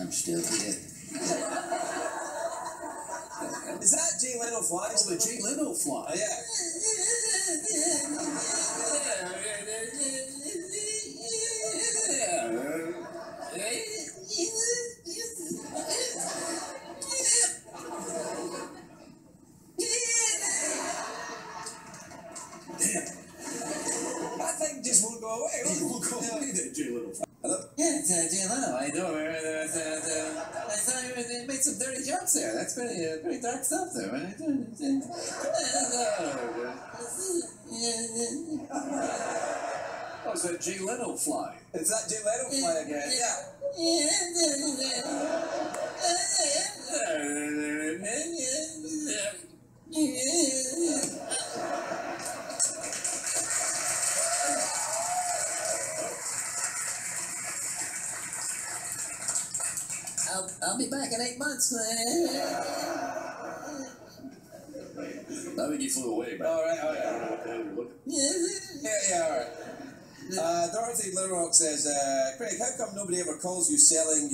I'm still here. Is that Jay Leno flying? Oh, the Jay Leno fly. Yeah. Damn. That thing just won't go away. will it? Won't go away, that Jay Leno fly. Hello? Yeah, it's uh, Jay Leno. I know. I saw you made some dirty jokes there. That's pretty, uh, pretty dark stuff there. Oh, is that Jay Leno fly? Is that Jay Leno fly again? Yeah. I'll, I'll be back in eight months. I think he flew away, man. All right, all right. Yeah. Yeah, yeah, all right. Uh, Dorothy Little Rock says, uh, Craig, how come nobody ever calls you selling